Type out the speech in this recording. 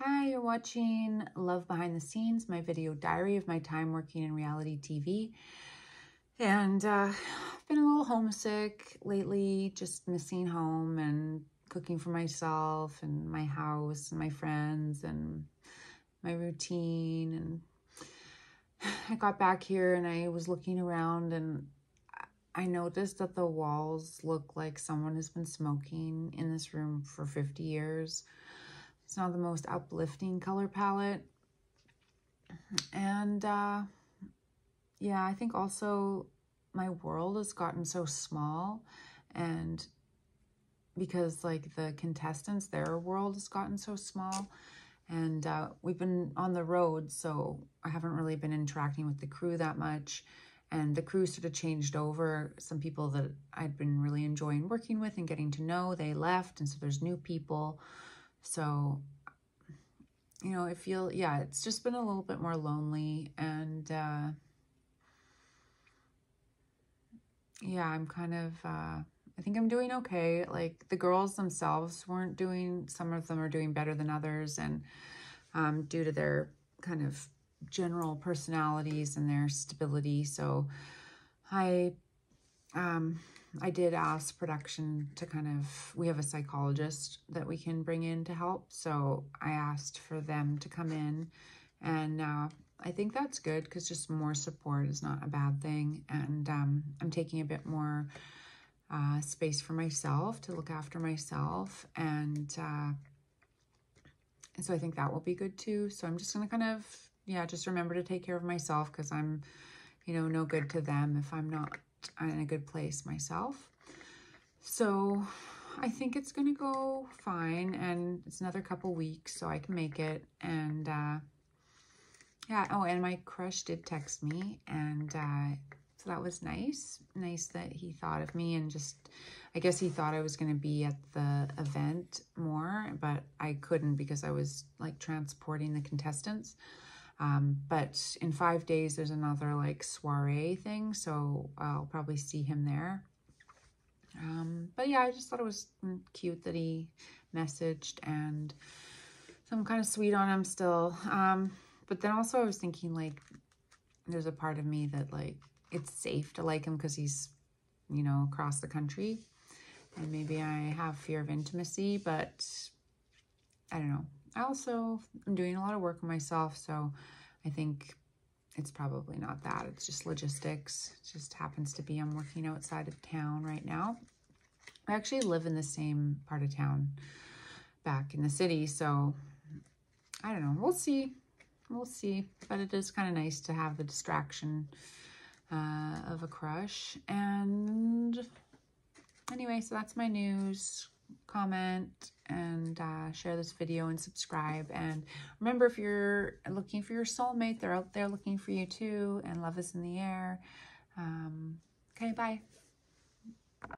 Hi, you're watching Love Behind the Scenes, my video diary of my time working in reality TV. And uh, I've been a little homesick lately, just missing home and cooking for myself and my house and my friends and my routine. And I got back here and I was looking around and I noticed that the walls look like someone has been smoking in this room for 50 years. It's not the most uplifting color palette. And uh, yeah, I think also my world has gotten so small and because like the contestants, their world has gotten so small and uh, we've been on the road, so I haven't really been interacting with the crew that much. And the crew sort of changed over. Some people that I'd been really enjoying working with and getting to know, they left, and so there's new people. So, you know, I feel, yeah, it's just been a little bit more lonely. And, uh, yeah, I'm kind of, uh, I think I'm doing okay. Like the girls themselves weren't doing, some of them are doing better than others. And um, due to their kind of general personalities and their stability. So I, um, I did ask production to kind of, we have a psychologist that we can bring in to help. So I asked for them to come in and uh, I think that's good because just more support is not a bad thing. And um, I'm taking a bit more uh, space for myself to look after myself. And, uh, and so I think that will be good too. So I'm just going to kind of, yeah, just remember to take care of myself because I'm, you know, no good to them if I'm not in a good place myself. So I think it's going to go fine. And it's another couple weeks, so I can make it. And uh, yeah, oh, and my crush did text me. And uh, so that was nice. Nice that he thought of me and just, I guess he thought I was going to be at the event more, but I couldn't because I was like transporting the contestants. Um, but in five days, there's another like soiree thing, so I'll probably see him there. Um, but yeah, I just thought it was cute that he messaged and so I'm kind of sweet on him still. Um, but then also I was thinking like, there's a part of me that like, it's safe to like him because he's, you know, across the country. And maybe I have fear of intimacy, but I don't know. I also am doing a lot of work on myself, so I think it's probably not that. It's just logistics. It just happens to be I'm working outside of town right now. I actually live in the same part of town back in the city, so I don't know. We'll see. We'll see. But it is kind of nice to have the distraction uh, of a crush. And anyway, so that's my news comment and uh, share this video and subscribe. And remember, if you're looking for your soulmate, they're out there looking for you too. And love is in the air. Um, okay, bye.